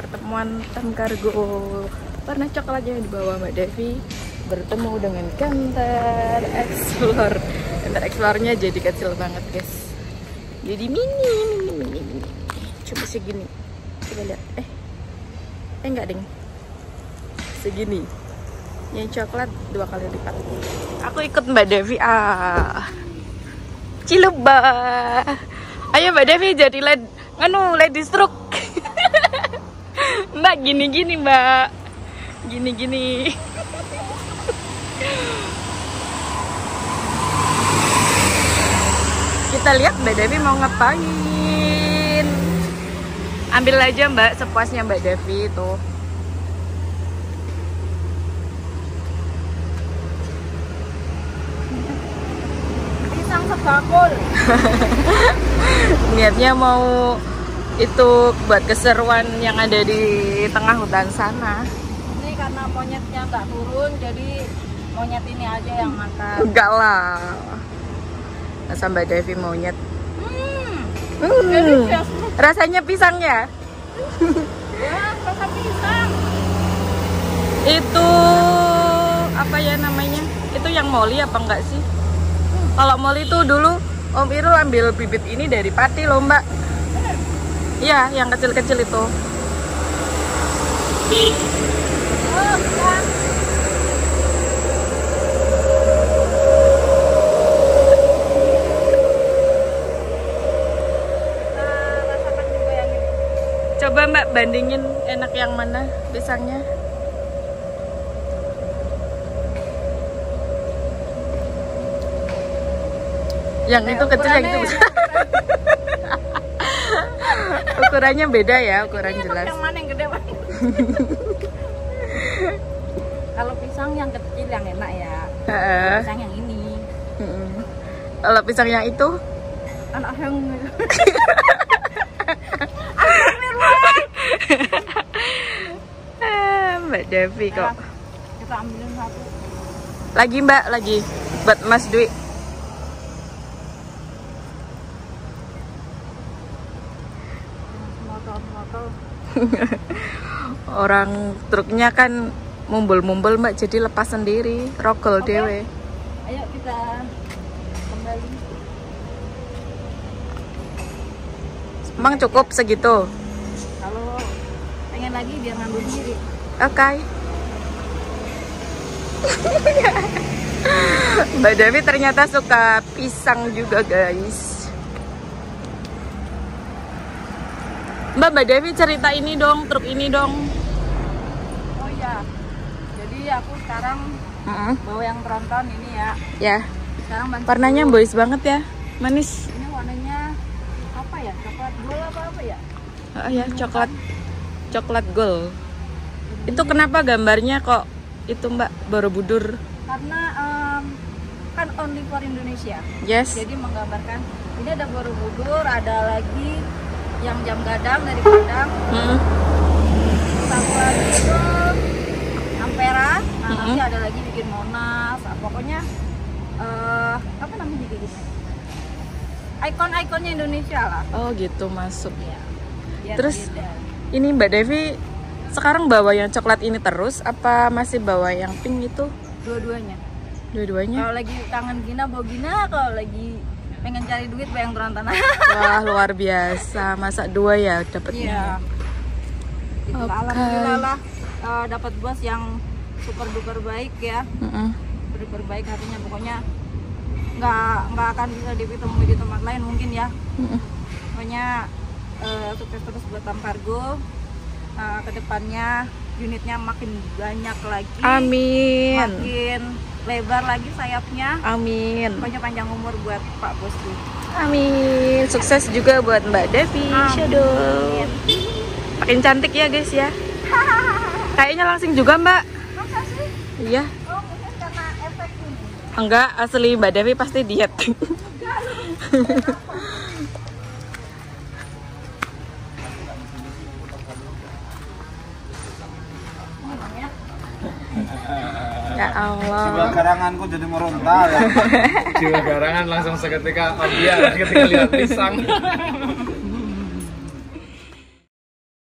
Batam Kargo warna yang dibawa Mbak Devi bertemu dengan Kantar Explore. Kantar Explore-nya jadi kecil banget guys. Jadi mini mini mini mini. Coba segini. Coba lihat. Eh eh enggak ding. Segini. Yang coklat dua kali lipat. Aku ikut Mbak Devi. Ah. Ciluba. Ayo Mbak Devi jadi led anu lady stroke Mbak gini gini Mbak. Gini gini kita lihat Mbak Devi mau ngapain. Ambil aja Mbak sepuasnya Mbak Devi itu. Pisang sebakul. niatnya mau itu buat keseruan yang ada di tengah hutan sana. Ini karena monyetnya nggak turun, jadi monyet ini aja yang makan. enggak lah. Masa Mbak Devi maunyet Hmm, Hmm, rasanya pisangnya Wah, rasa pisang. itu apa ya namanya? Itu yang moli apa enggak sih? Kalau moli itu dulu Om Irul ambil bibit ini dari pati loh mbak iya yang kecil-kecil itu. Oh, coba mbak bandingin enak yang mana pisangnya. Yang itu kecil yang itu besar ukurannya beda ya ukuran Ini jelas Yang mana yang gede? Kalau pisang yang kecil yang enak ya. Heeh. Pisang yang ini. Kalau pisang yang itu Anak yang ah, Mbak Devi kok kita ambilin satu. lagi Mbak lagi buat Mas Dwi orang truknya kan mumbul-mumbul Mbak jadi lepas sendiri rogol Oke. dewe Ayo kita kembali. emang cukup segitu Kalau pengen lagi biar ngambil sendiri. oke Mbak Devi ternyata suka pisang juga guys Mbak Mbak Devi cerita ini dong truk ini dong Oh iya. Jadi aku sekarang Mm-mm. bawa yang tronton ini ya. ya Sekarang bantu. warnanya boys banget ya manis Ini warnanya apa ya? Coklat bola apa apa ya? oh ya coklat coklat gold itu kenapa gambarnya kok itu Mbak Borobudur Karena em, kan only for Indonesia. yes Jadi menggambarkan ini ada Borobudur, ada lagi yang jam gadang dari Padang, Mm-mm. satu lagi itu Ampera, nah Mm-mm. nanti ada lagi bikin Monas, nah, pokoknya eh apa namanya gitu ikon-ikonnya Indonesia lah. oh gitu masuk. Biar Terus? beda. ini Mbak Devi sekarang bawa yang coklat ini terus apa masih bawa yang pink itu dua-duanya. dua-duanya Kalau lagi kangen Gina bawa Gina, kalau lagi pengen cari duit bawa yang turun tanah. wah luar biasa masa dua ya dapatnya Gitu, Oke. Alhamdulillah lah eh, dapat bos yang super duper baik ya. Mm-mm. Super duper baik artinya pokoknya nggak nggak akan bisa ditemui di tempat lain mungkin ya. Mm-mm. Pokoknya eh, sukses terus buat Tam Kargo. Eh, ke depannya unitnya makin banyak lagi. amin Makin lebar lagi sayapnya. amin Pokoknya panjang umur buat Pak Bos tuh. amin sukses juga buat Mbak Devi Amin. Shadow makin cantik ya guys ya kayaknya langsing juga Mbak Masa sih? iya Oh mungkin karena efek ini. enggak asli Mbak Devi pasti diet ya Jiwa Allah garanganku jadi meronta ya. jiwa garangan langsung seketika oh iya ketika lihat pisang